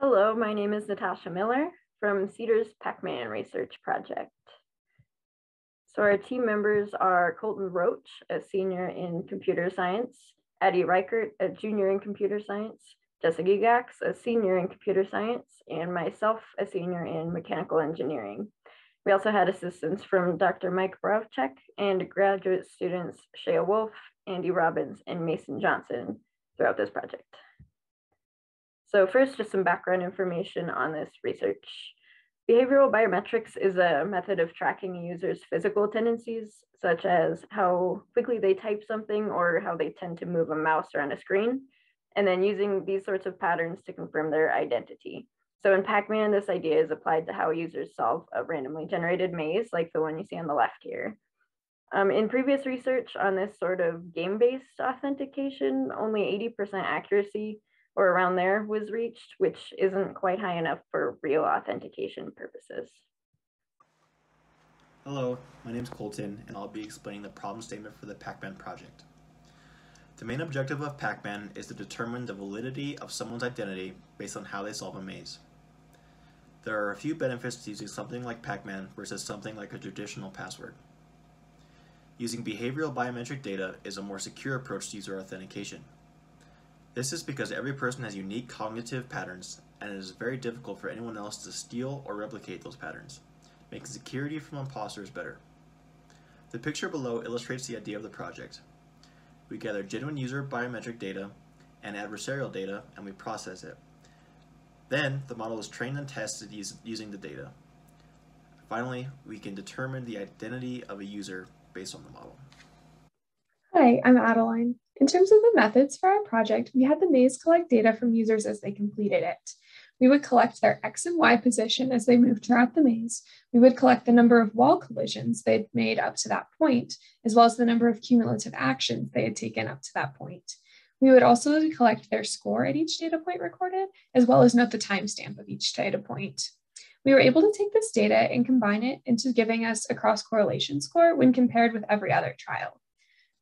Hello, my name is Natasha Miller from CEDAR's Pac-Man Research Project. So our team members are Colton Roach, a senior in computer science, Addie Reichert, a junior in computer science, Jessica Gax, a senior in computer science, and myself, a senior in mechanical engineering. We also had assistance from Dr. Mike Borowczak and graduate students Shea Wolf, Andy Robbins, and Mason Johnson throughout this project. So first, just some background information on this research. Behavioral biometrics is a method of tracking a user's physical tendencies, such as how quickly they type something or how they tend to move a mouse around a screen, and then using these sorts of patterns to confirm their identity. So in Pac-Man, this idea is applied to how users solve a randomly generated maze, like the one you see on the left here. Um, in previous research on this sort of game-based authentication, only 80% accuracy or around there was reached, which isn't quite high enough for real authentication purposes. Hello, my name is Colton, and I'll be explaining the problem statement for the Pac-Man project. The main objective of Pac-Man is to determine the validity of someone's identity based on how they solve a maze. There are a few benefits to using something like Pac-Man versus something like a traditional password. Using behavioral biometric data is a more secure approach to user authentication. This is because every person has unique cognitive patterns, and it is very difficult for anyone else to steal or replicate those patterns, making security from imposters better. The picture below illustrates the idea of the project. We gather genuine user biometric data and adversarial data, and we process it. Then, the model is trained and tested using the data. Finally, we can determine the identity of a user based on the model. Hi, I'm Adeline. In terms of the methods for our project, we had the maze collect data from users as they completed it. We would collect their X and Y position as they moved throughout the maze. We would collect the number of wall collisions they'd made up to that point, as well as the number of cumulative actions they had taken up to that point. We would also collect their score at each data point recorded, as well as note the timestamp of each data point. We were able to take this data and combine it into giving us a cross correlation score when compared with every other trial.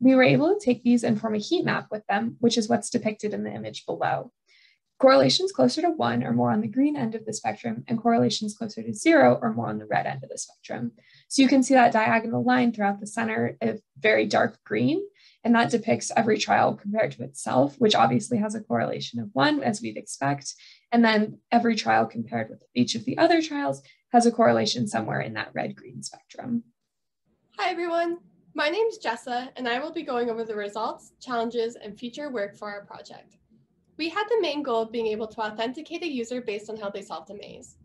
We were able to take these and form a heat map with them, which is what's depicted in the image below. Correlations closer to one are more on the green end of the spectrum, and correlations closer to zero are more on the red end of the spectrum. So you can see that diagonal line throughout the center of very dark green, and that depicts every trial compared to itself, which obviously has a correlation of one, as we'd expect. And then every trial compared with each of the other trials has a correlation somewhere in that red green spectrum. Hi, everyone. My name is Jessa, and I will be going over the results, challenges, and future work for our project. We had the main goal of being able to authenticate a user based on how they solved a maze.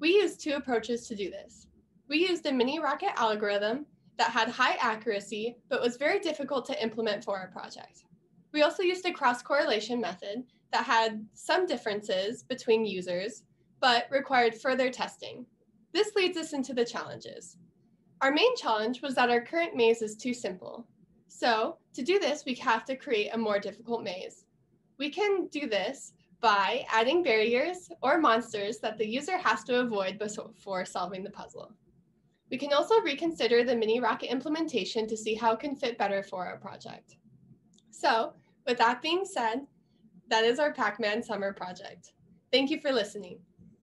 We used two approaches to do this. We used a MiniRocket algorithm that had high accuracy, but was very difficult to implement for our project. We also used a cross-correlation method that had some differences between users, but required further testing. This leads us into the challenges. Our main challenge was that our current maze is too simple. So to do this, we have to create a more difficult maze. We can do this by adding barriers or monsters that the user has to avoid before solving the puzzle. We can also reconsider the MiniRocket implementation to see how it can fit better for our project. So with that being said, that is our Pac-Man summer project. Thank you for listening.